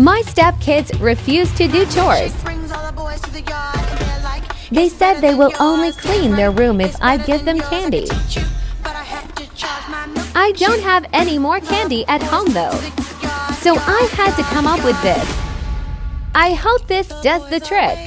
My stepkids refuse to do chores. They said they will only clean their room if I give them candy. I don't have any more candy at home though. So I had to come up with this. I hope this does the trick.